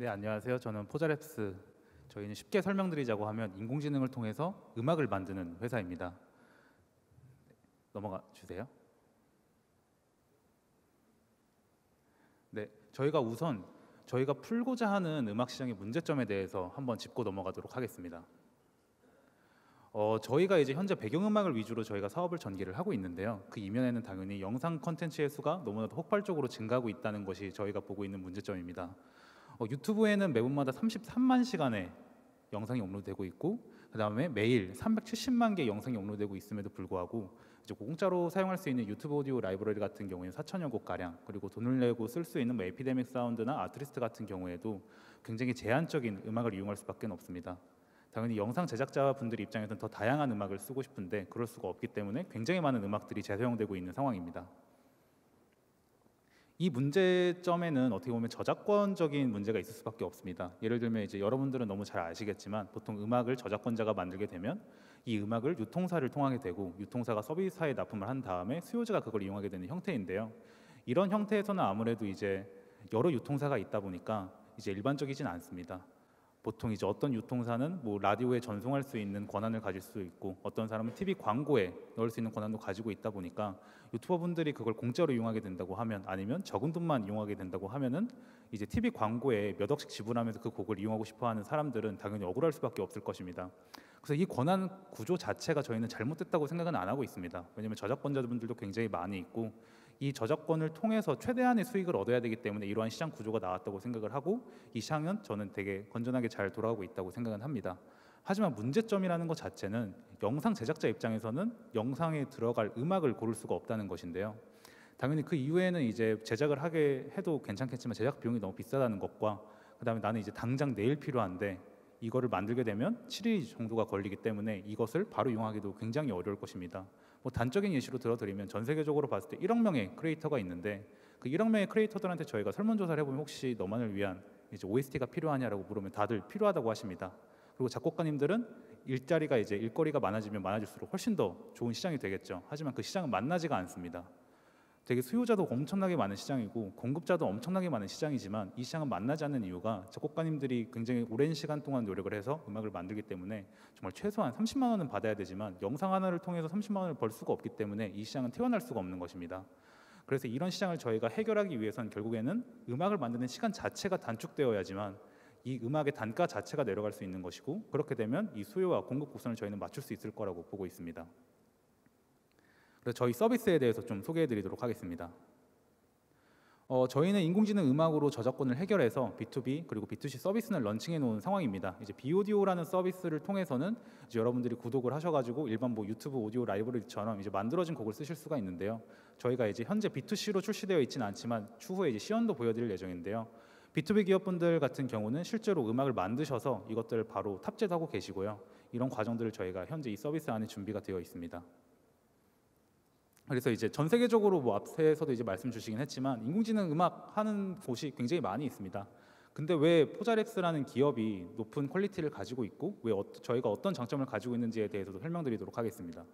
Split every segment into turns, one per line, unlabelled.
네, 안녕하세요. 저는 포자랩스. 저희는 쉽게 설명드리자고 하면 인공지능을 통해서 음악을 만드는 회사입니다. 넘어가 주세요. 네, 저희가 우선 저희가 풀고자 하는 음악 시장의 문제점에 대해서 한번 짚고 넘어가도록 하겠습니다. 어, 저희가 이제 현재 배경음악을 위주로 저희가 사업을 전개를 하고 있는데요. 그 이면에는 당연히 영상 컨텐츠의 수가 너무나도 폭발적으로 증가하고 있다는 것이 저희가 보고 있는 문제점입니다. 어, 유튜브에는 매분마다 33만 시간의 영상이 업로드되고 있고 그 다음에 매일 370만 개 영상이 업로드되고 있음에도 불구하고 이제 공짜로 사용할 수 있는 유튜브 오디오 라이브러리 같은 경우에는 4천여 곡 가량 그리고 돈을 내고 쓸 수 있는 뭐 에피데믹 사운드나 아트리스트 같은 경우에도 굉장히 제한적인 음악을 이용할 수밖에 없습니다. 당연히 영상 제작자 분들 입장에서는 더 다양한 음악을 쓰고 싶은데 그럴 수가 없기 때문에 굉장히 많은 음악들이 재사용되고 있는 상황입니다. 이 문제점에는 어떻게 보면 저작권적인 문제가 있을 수밖에 없습니다. 예를 들면 이제 여러분들은 너무 잘 아시겠지만 보통 음악을 저작권자가 만들게 되면 이 음악을 유통사를 통하게 되고 유통사가 서비스사에 납품을 한 다음에 수요자가 그걸 이용하게 되는 형태인데요. 이런 형태에서는 아무래도 이제 여러 유통사가 있다 보니까 이제 일반적이진 않습니다. 보통 이제 어떤 유통사는 뭐 라디오에 전송할 수 있는 권한을 가질 수 있고 어떤 사람은 TV 광고에 넣을 수 있는 권한도 가지고 있다 보니까 유튜버 분들이 그걸 공짜로 이용하게 된다고 하면 아니면 적은 돈만 이용하게 된다고 하면은 이제 TV 광고에 몇 억씩 지불하면서 그 곡을 이용하고 싶어하는 사람들은 당연히 억울할 수밖에 없을 것입니다. 그래서 이 권한 구조 자체가 저희는 잘못됐다고 생각은 안 하고 있습니다. 왜냐하면 저작권자분들도 굉장히 많이 있고 이 저작권을 통해서 최대한의 수익을 얻어야 되기 때문에 이러한 시장 구조가 나왔다고 생각을 하고 이 시장은 저는 되게 건전하게 잘 돌아가고 있다고 생각은 합니다. 하지만 문제점이라는 것 자체는 영상 제작자 입장에서는 영상에 들어갈 음악을 고를 수가 없다는 것인데요. 당연히 그 이후에는 이제 제작을 하게 해도 괜찮겠지만 제작 비용이 너무 비싸다는 것과 그다음에 나는 이제 당장 내일 필요한데 이거를 만들게 되면 7일 정도가 걸리기 때문에 이것을 바로 이용하기도 굉장히 어려울 것입니다. 뭐 단적인 예시로 들어드리면 전 세계적으로 봤을 때 1억 명의 크리에이터가 있는데 그 1억 명의 크리에이터들한테 저희가 설문조사를 해보면 혹시 너만을 위한 이제 OST가 필요하냐라고 물으면 다들 필요하다고 하십니다. 그리고 작곡가님들은 일자리가 이제 일거리가 많아지면 많아질수록 훨씬 더 좋은 시장이 되겠죠. 하지만 그 시장은 만나지가 않습니다. 되게 수요자도 엄청나게 많은 시장이고 공급자도 엄청나게 많은 시장이지만 이 시장은 만나지 않는 이유가 작곡가님들이 굉장히 오랜 시간 동안 노력을 해서 음악을 만들기 때문에 정말 최소한 30만 원은 받아야 되지만 영상 하나를 통해서 30만 원을 벌 수가 없기 때문에 이 시장은 태어날 수가 없는 것입니다. 그래서 이런 시장을 저희가 해결하기 위해서는 결국에는 음악을 만드는 시간 자체가 단축되어야지만 이 음악의 단가 자체가 내려갈 수 있는 것이고 그렇게 되면 이 수요와 공급 곡선을 저희는 맞출 수 있을 거라고 보고 있습니다. 그래서 저희 서비스에 대해서 좀 소개해 드리도록 하겠습니다. 어, 저희는 인공지능 음악으로 저작권을 해결해서 B2B 그리고 B2C 서비스를 런칭해 놓은 상황입니다. 이제 비오디오라는 서비스를 통해서는 이제 여러분들이 구독을 하셔가지고 일반 뭐 유튜브 오디오 라이브러리처럼 이제 만들어진 곡을 쓰실 수가 있는데요. 저희가 이제 현재 B2C로 출시되어 있지는 않지만 추후에 이제 시연도 보여드릴 예정인데요. B2B 기업분들 같은 경우는 실제로 음악을 만드셔서 이것들을 바로 탑재도 하고 계시고요. 이런 과정들을 저희가 현재 이 서비스 안에 준비가 되어 있습니다. 그래서 이제 전 세계적으로 뭐 앞에서도 이제 말씀 주시긴 했지만 인공지능 음악 하는 곳이 굉장히 많이 있습니다. 근데 왜 포자랩스라는 기업이 높은 퀄리티를 가지고 있고 왜 어, 저희가 어떤 장점을 가지고 있는지에 대해서도 설명드리도록 하겠습니다.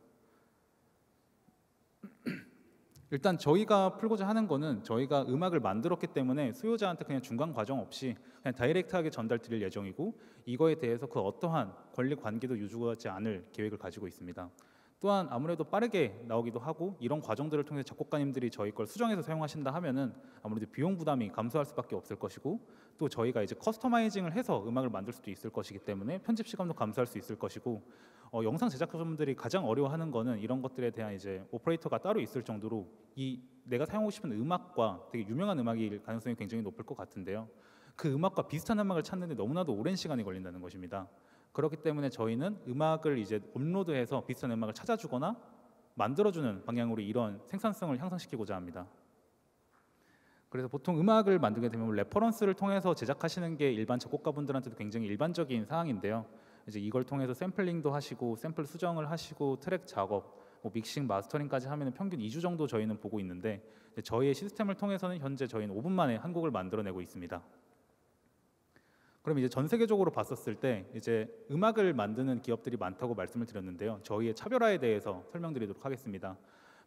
일단 저희가 풀고자 하는 거는 저희가 음악을 만들었기 때문에 수요자한테 그냥 중간 과정 없이 그냥 direct하게 전달 드릴 예정이고 이거에 대해서 그 어떠한 권리 관계도 유지하지 않을 계획을 가지고 있습니다. 또한 아무래도 빠르게 나오기도 하고 이런 과정들을 통해 작곡가님들이 저희 걸 수정해서 사용하신다 하면은 아무래도 비용 부담이 감소할 수밖에 없을 것이고 또 저희가 이제 customizing을 해서 음악을 만들 수도 있을 것이기 때문에 편집 시간도 감소할 수 있을 것이고 어, 영상 제작자분들이 가장 어려워하는 거는 이런 것들에 대한 이제 오퍼레이터가 따로 있을 정도로 이 내가 사용하고 싶은 음악과 되게 유명한 음악일 가능성이 굉장히 높을 것 같은데요. 그 음악과 비슷한 음악을 찾는데 너무나도 오랜 시간이 걸린다는 것입니다. 그렇기 때문에 저희는 음악을 이제 업로드해서 비슷한 음악을 찾아주거나 만들어주는 방향으로 이런 생산성을 향상시키고자 합니다. 그래서 보통 음악을 만들게 되면 reference를 통해서 제작하시는 게 일반 작곡가분들한테도 굉장히 일반적인 사항인데요. 이제 이걸 통해서 샘플링도 하시고 샘플 수정을 하시고 트랙 작업, 뭐 믹싱, mastering까지 하면 평균 2주 정도 저희는 보고 있는데 저희의 시스템을 통해서는 현재 저희는 5분 만에 한 곡을 만들어내고 있습니다. 그럼 이제 전 세계적으로 봤었을 때 이제 음악을 만드는 기업들이 많다고 말씀을 드렸는데요. 저희의 차별화에 대해서 설명드리도록 하겠습니다.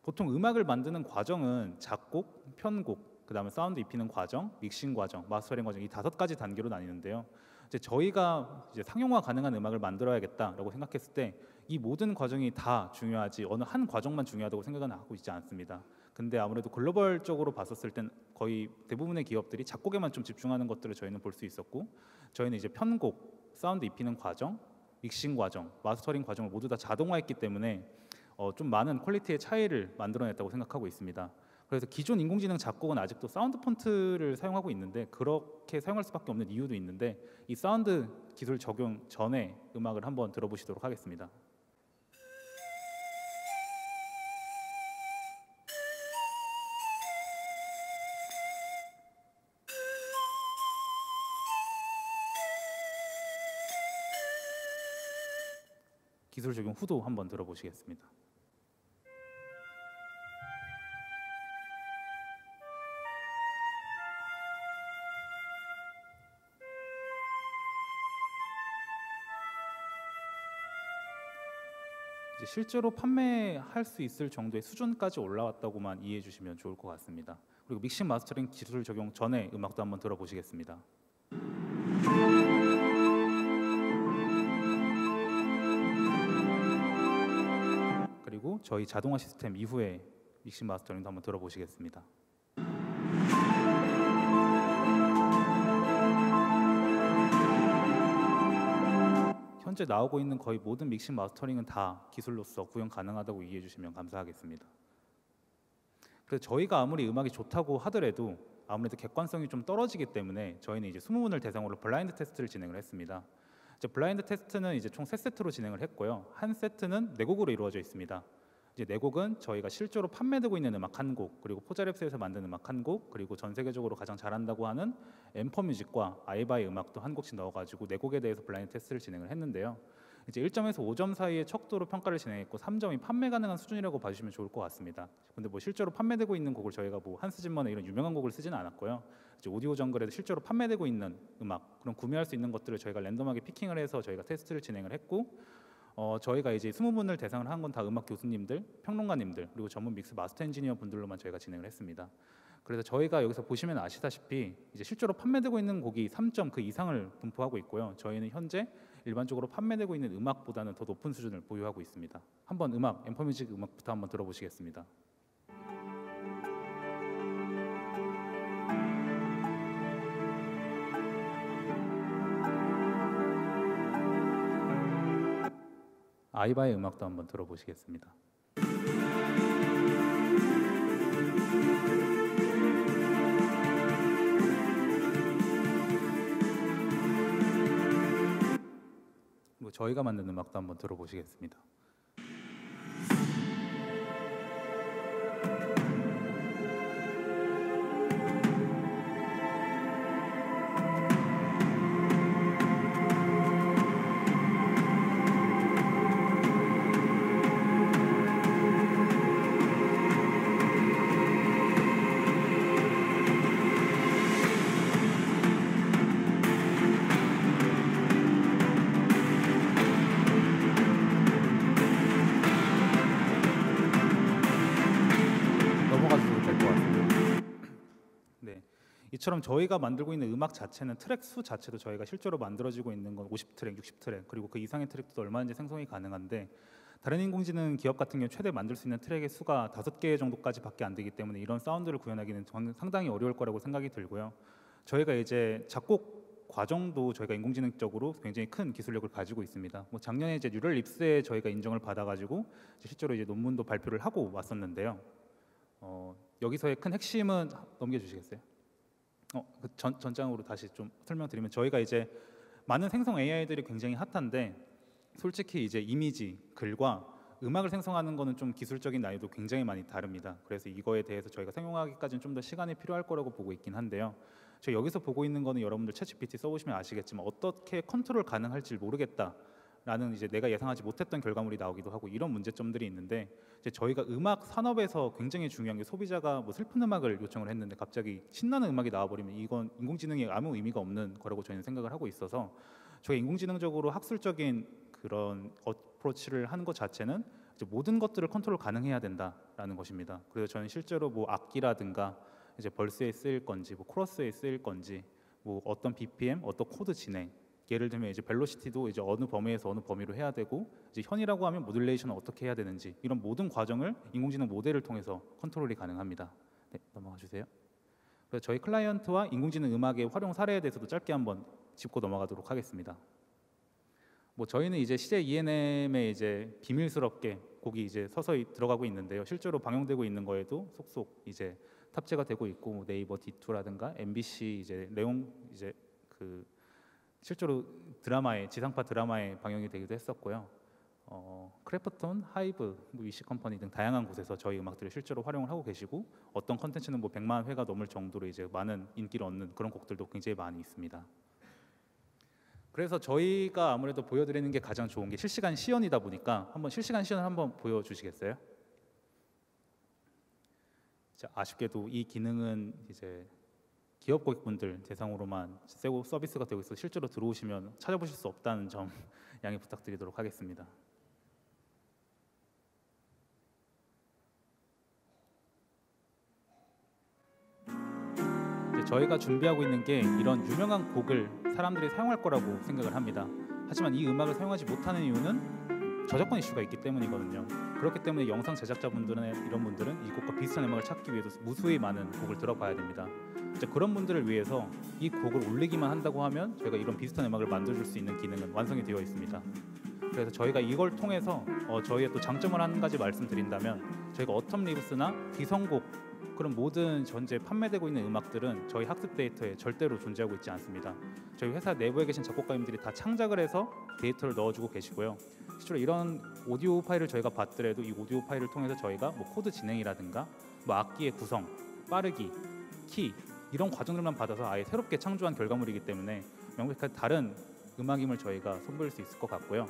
보통 음악을 만드는 과정은 작곡, 편곡, 그다음에 사운드 입히는 과정, 믹싱 과정, 마스터링 과정 이 다섯 가지 단계로 나뉘는데요. 이제 저희가 이제 상용화 가능한 음악을 만들어야겠다라고 생각했을 때 이 모든 과정이 다 중요하지 어느 한 과정만 중요하다고 생각은 하고 있지 않습니다. 근데 아무래도 글로벌적으로 봤었을 땐 거의 대부분의 기업들이 작곡에만 좀 집중하는 것들을 저희는 볼 수 있었고 저희는 이제 편곡, 사운드 입히는 과정, 믹싱 과정, mastering 과정을 모두 다 자동화했기 때문에 어, 좀 많은 퀄리티의 차이를 만들어냈다고 생각하고 있습니다. 그래서 기존 인공지능 작곡은 아직도 sound font를 사용하고 있는데 그렇게 사용할 수밖에 없는 이유도 있는데 이 사운드 기술 적용 전에 음악을 한번 들어보시도록 하겠습니다. 기술 적용 후도 한번 들어보시겠습니다. 실제로 판매할 수 있을 정도의 수준까지 올라왔다고만 이해해 주시면 좋을 것 같습니다. 그리고 믹싱 마스터링 기술 적용 전에 음악도 한번 들어보시겠습니다. 저희 자동화 시스템 이후에 믹싱 마스터링도 한번 들어보시겠습니다. 현재 나오고 있는 거의 모든 믹싱 마스터링은 다 기술로서 구현 가능하다고 이해해 주시면 감사하겠습니다. 그래서 저희가 아무리 음악이 좋다고 하더라도 아무래도 객관성이 좀 떨어지기 때문에 저희는 이제 20문을 대상으로 블라인드 테스트를 진행을 했습니다. 블라인드 테스트는 이제 총 세 세트로 진행을 했고요. 한 세트는 네 곡으로 이루어져 있습니다. 이제 네 곡은 저희가 실제로 판매되고 있는 음악 한 곡, 그리고 포자랩스에서 만든 음악 한 곡, 그리고 전 세계적으로 가장 잘한다고 하는 Amper Music과 AIVA의 음악도 한 곡씩 넣어가지고 네 곡에 대해서 블라인드 테스트를 진행을 했는데요. 이제 1점에서 5점 사이의 척도로 평가를 진행했고 3점이 판매 가능한 수준이라고 봐주시면 좋을 것 같습니다. 근데 뭐 실제로 판매되고 있는 곡을 저희가 뭐 한스 짐머나 이런 유명한 곡을 쓰지는 않았고요. 이제 오디오 정글에도 실제로 판매되고 있는 음악 그럼 구매할 수 있는 것들을 저희가 랜덤하게 피킹을 해서 저희가 테스트를 진행을 했고 어, 저희가 이제 20분을 대상을 한 건 다 음악 교수님들, 평론가님들 그리고 전문 믹스 마스터 엔지니어 분들로만 저희가 진행을 했습니다. 그래서 저희가 여기서 보시면 아시다시피 이제 실제로 판매되고 있는 곡이 3점 그 이상을 분포하고 있고요. 저희는 현재 일반적으로 판매되고 있는 음악보다는 더 높은 수준을 보유하고 있습니다. 한번 음악 엠퍼뮤직 음악부터 한번 들어보시겠습니다. 아이바의 음악도 한번 들어보시겠습니다. 그리고 저희가 만든 음악도 한번 들어보시겠습니다. 이처럼 저희가 만들고 있는 음악 자체는 트랙 수 자체도 저희가 실제로 만들어지고 있는 건 50트랙, 60트랙 그리고 그 이상의 트랙도 얼마든지 생성이 가능한데 다른 인공지능 기업 같은 경우 최대 만들 수 있는 트랙의 수가 다섯 개 정도까지밖에 안 되기 때문에 이런 사운드를 구현하기는 상당히 어려울 거라고 생각이 들고요. 저희가 이제 작곡 과정도 저희가 인공지능적으로 굉장히 큰 기술력을 가지고 있습니다. 뭐 작년에 이제 NeurIPS에 저희가 인정을 받아가지고 이제 실제로 이제 논문도 발표를 하고 왔었는데요. 어, 여기서의 큰 핵심은 넘겨주시겠어요? 어, 그 전, 전장으로 다시 좀 설명드리면 저희가 이제 많은 생성 AI들이 굉장히 핫한데 솔직히 이제 이미지, 글과 음악을 생성하는 거는 좀 기술적인 난이도 굉장히 많이 다릅니다. 그래서 이거에 대해서 저희가 생용하기까지는 좀 더 시간이 필요할 거라고 보고 있긴 한데요. 저 여기서 보고 있는 거는 여러분들 챗GPT 써보시면 아시겠지만 어떻게 컨트롤 가능할지 모르겠다. 라는 이제 내가 예상하지 못했던 결과물이 나오기도 하고 이런 문제점들이 있는데 이제 저희가 음악 산업에서 굉장히 중요한 게 소비자가 뭐 슬픈 음악을 요청을 했는데 갑자기 신나는 음악이 나와버리면 이건 인공지능에 아무 의미가 없는 거라고 저희는 생각을 하고 있어서 저희 인공지능적으로 학술적인 그런 어프로치를 하는 것 자체는 이제 모든 것들을 컨트롤 가능해야 된다라는 것입니다. 그래서 저는 실제로 뭐 악기라든가 이제 verse에 쓰일 건지, 뭐 코러스에 쓰일 건지, 뭐 어떤 BPM, 어떤 코드 진행. 예를 들면 이제 velocity도 이제 어느 범위에서 어느 범위로 해야 되고 이제 현이라고 하면 modulation을 어떻게 해야 되는지 이런 모든 과정을 인공지능 모델을 통해서 컨트롤이 가능합니다. 네, 넘어가 주세요. 그래서 저희 클라이언트와 인공지능 음악의 활용 사례에 대해서도 짧게 한번 짚고 넘어가도록 하겠습니다. 뭐 저희는 이제 CJ ENM에 이제 비밀스럽게 곡이 이제 서서히 들어가고 있는데요. 실제로 방영되고 있는 거에도 속속 이제 탑재가 되고 있고 뭐 네이버 D2라든가 MBC 이제 내용 이제 그 실제로 드라마에 지상파 드라마에 방영이 되기도 했었고요. 어, 크래프톤, 하이브, 뭐 위시 컴퍼니 등 다양한 곳에서 저희 음악들을 실제로 활용을 하고 계시고 어떤 컨텐츠는 뭐 100만 회가 넘을 정도로 이제 많은 인기를 얻는 그런 곡들도 굉장히 많이 있습니다. 그래서 저희가 아무래도 보여드리는 게 가장 좋은 게 실시간 시연이다 보니까 한번 실시간 시연을 한번 보여주시겠어요? 자, 아쉽게도 이 기능은 이제 기업 고객분들 대상으로만 세고 서비스가 되고 있어 실제로 들어오시면 찾아보실 수 없다는 점 양해 부탁드리도록 하겠습니다. 저희가 준비하고 있는 게 이런 유명한 곡을 사람들이 사용할 거라고 생각을 합니다. 하지만 이 음악을 사용하지 못하는 이유는 저작권 이슈가 있기 때문이거든요. 그렇기 때문에 영상 제작자분들은 이런 분들은 이 곡과 비슷한 음악을 찾기 위해서 무수히 많은 곡을 들어봐야 됩니다. 이제 그런 분들을 위해서 이 곡을 올리기만 한다고 하면 저희가 이런 비슷한 음악을 만들어줄 수 있는 기능은 완성이 되어 있습니다. 그래서 저희가 이걸 통해서 어, 저희의 또 장점을 한 가지 말씀드린다면 저희가 어텀 리브스나 비성곡 그런 모든 전제 판매되고 있는 음악들은 저희 학습 데이터에 절대로 존재하고 있지 않습니다. 저희 회사 내부에 계신 작곡가님들이 다 창작을 해서 데이터를 넣어주고 계시고요. 실제로 이런 오디오 파일을 저희가 봤더라도 이 오디오 파일을 통해서 저희가 뭐 코드 진행이라든가 뭐 악기의 구성, 빠르기, 키 이런 과정들만 받아서 아예 새롭게 창조한 결과물이기 때문에 명백하게 다른 음악임을 저희가 선보일 수 있을 것 같고요.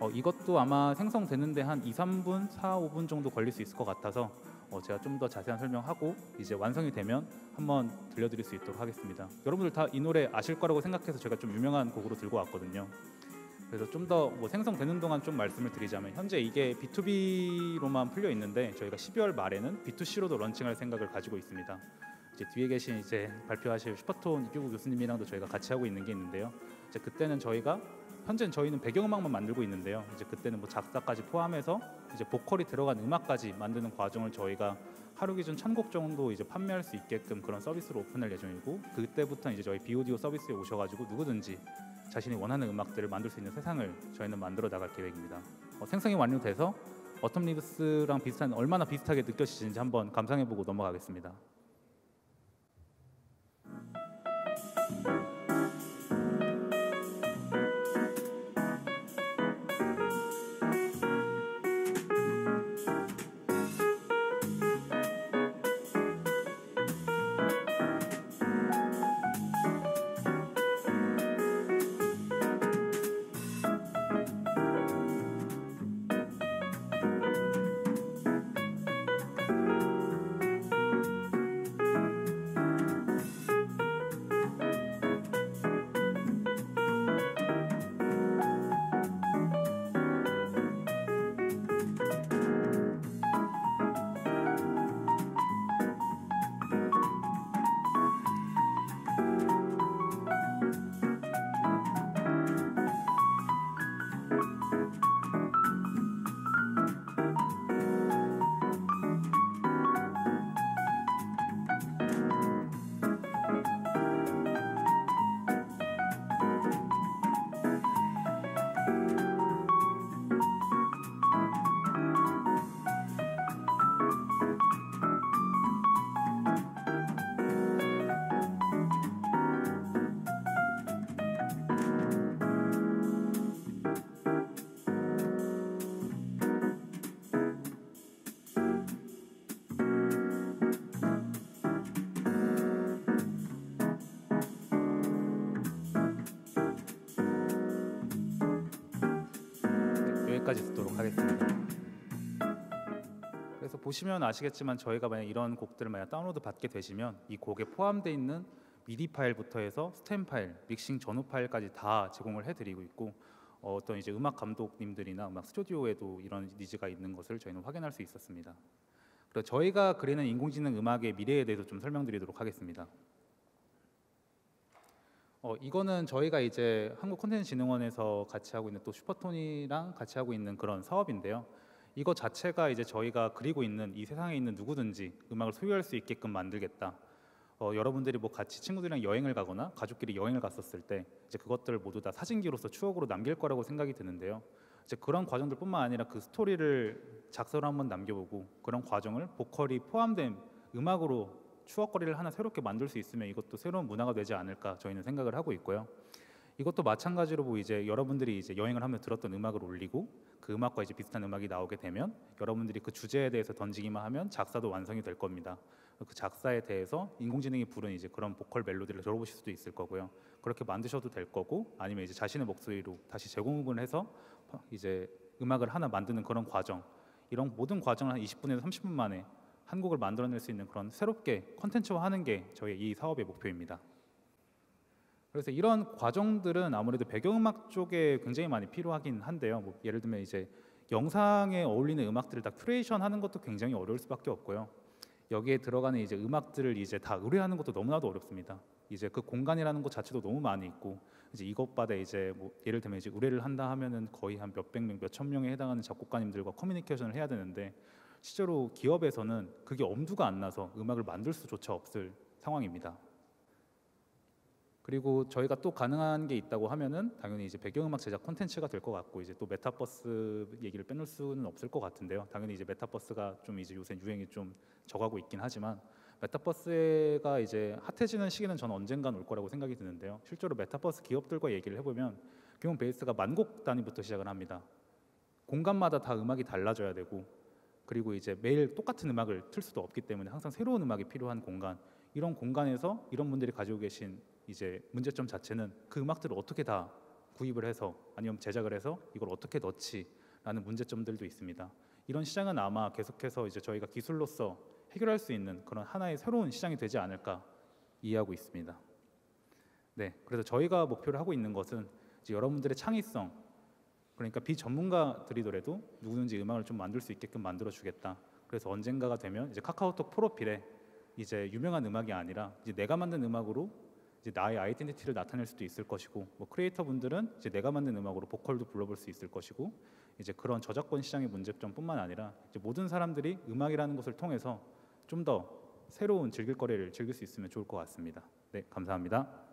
어, 이것도 아마 생성되는데 한 2, 3분, 4, 5분 정도 걸릴 수 있을 것 같아서 어, 제가 좀 더 자세한 설명하고 이제 완성이 되면 한번 들려드릴 수 있도록 하겠습니다. 여러분들 다 이 노래 아실 거라고 생각해서 제가 좀 유명한 곡으로 들고 왔거든요. 그래서 좀 더 뭐 생성되는 동안 좀 말씀을 드리자면 현재 이게 B2B로만 풀려 있는데 저희가 12월 말에는 B2C로도 런칭할 생각을 가지고 있습니다. 이제 뒤에 계신 이제 발표하실 슈퍼톤 이규구 교수님이랑도 저희가 같이 하고 있는 게 있는데요. 이제 그때는 저희가 현재는 저희는 배경음악만 만들고 있는데요. 이제 그때는 뭐 작사까지 포함해서 이제 보컬이 들어간 음악까지 만드는 과정을 저희가 하루 기준 천 곡 정도 이제 판매할 수 있게끔 그런 서비스로 오픈할 예정이고 그때부터 이제 저희 비오디오 서비스에 오셔가지고 누구든지 자신이 원하는 음악들을 만들 수 있는 세상을 저희는 만들어 나갈 계획입니다. 어, 생성이 완료돼서 어텀 리브스랑 비슷한 얼마나 비슷하게 느껴지는지 한번 감상해보고 넘어가겠습니다. 여기까지 듣도록 하겠습니다. 그래서 보시면 아시겠지만 저희가 만약 이런 곡들을 만약 다운로드 받게 되시면 이 곡에 포함되어 있는 미디 파일부터 해서 스템 파일, 믹싱 전후 파일까지 다 제공을 해드리고 있고 어, 어떤 이제 음악 감독님들이나 음악 스튜디오에도 이런 니즈가 있는 것을 저희는 확인할 수 있었습니다. 그리고 저희가 그리는 인공지능 음악의 미래에 대해서 좀 설명드리도록 하겠습니다. 어, 이거는 저희가 이제 한국 콘텐츠진흥원에서 같이 하고 있는 또 슈퍼톤이랑 같이 하고 있는 그런 사업인데요. 이거 자체가 이제 저희가 그리고 있는 이 세상에 있는 누구든지 음악을 소유할 수 있게끔 만들겠다. 어, 여러분들이 뭐 같이 친구들이랑 여행을 가거나 가족끼리 여행을 갔었을 때 이제 그것들 모두 다 사진기로서 추억으로 남길 거라고 생각이 드는데요. 이제 그런 과정들뿐만 아니라 그 스토리를 작사로 한번 남겨보고 그런 과정을 보컬이 포함된 음악으로 추억거리를 하나 새롭게 만들 수 있으면 이것도 새로운 문화가 되지 않을까 저희는 생각을 하고 있고요. 이것도 마찬가지로 뭐 이제 여러분들이 이제 여행을 하며 들었던 음악을 올리고 그 음악과 이제 비슷한 음악이 나오게 되면 여러분들이 그 주제에 대해서 던지기만 하면 작사도 완성이 될 겁니다. 그 작사에 대해서 인공지능이 부른 이제 그런 보컬 멜로디를 들어보실 수도 있을 거고요. 그렇게 만드셔도 될 거고 아니면 이제 자신의 목소리로 다시 재공을 해서 이제 음악을 하나 만드는 그런 과정 이런 모든 과정을 한 20분에서 30분 만에 한 곡을 만들어낼 수 있는 그런 새롭게 컨텐츠화하는 게 저희 이 사업의 목표입니다. 그래서 이런 과정들은 아무래도 배경음악 쪽에 굉장히 많이 필요하긴 한데요. 뭐 예를 들면 이제 영상에 어울리는 음악들을 다 큐레이션 하는 것도 굉장히 어려울 수밖에 없고요. 여기에 들어가는 이제 음악들을 이제 다 의뢰하는 것도 너무나도 어렵습니다. 이제 그 공간이라는 것 자체도 너무 많이 있고 이제 이것마다 이제 뭐 예를 들면 이제 의뢰를 한다 하면은 거의 한 몇백 명, 몇천 명에 해당하는 작곡가님들과 커뮤니케이션을 해야 되는데 실제로 기업에서는 그게 엄두가 안 나서 음악을 만들 수조차 없을 상황입니다. 그리고 저희가 또 가능한 게 있다고 하면은 당연히 이제 배경음악 제작 콘텐츠가 될 것 같고 이제 또 메타버스 얘기를 빼놓을 수는 없을 것 같은데요. 당연히 이제 메타버스가 좀 이제 요새 유행이 좀 적하고 있긴 하지만 메타버스가 이제 핫해지는 시기는 저는 언젠간 올 거라고 생각이 드는데요. 실제로 메타버스 기업들과 얘기를 해보면 기본 베이스가 만 곡 단위부터 시작을 합니다. 공간마다 다 음악이 달라져야 되고 그리고 이제 매일 똑같은 음악을 틀 수도 없기 때문에 항상 새로운 음악이 필요한 공간 이런 공간에서 이런 분들이 가지고 계신 이제 문제점 자체는 그 음악들을 어떻게 다 구입을 해서 아니면 제작을 해서 이걸 어떻게 넣지라는 문제점들도 있습니다. 이런 시장은 아마 계속해서 이제 저희가 기술로서 해결할 수 있는 그런 하나의 새로운 시장이 되지 않을까 이해하고 있습니다. 네, 그래서 저희가 목표를 하고 있는 것은 이제 여러분들의 창의성, 그러니까 비전문가들이더라도 누구든지 음악을 좀 만들 수 있게끔 만들어 주겠다. 그래서 언젠가가 되면 이제 카카오톡 프로필에 이제 유명한 음악이 아니라 이제 내가 만든 음악으로 이제 나의 아이덴티티를 나타낼 수도 있을 것이고 뭐 크리에이터 분들은 이제 내가 만든 음악으로 보컬도 불러볼 수 있을 것이고 이제 그런 저작권 시장의 문제점뿐만 아니라 이제 모든 사람들이 음악이라는 것을 통해서 좀 더 새로운 즐길거리를 즐길 수 있으면 좋을 것 같습니다. 네, 감사합니다.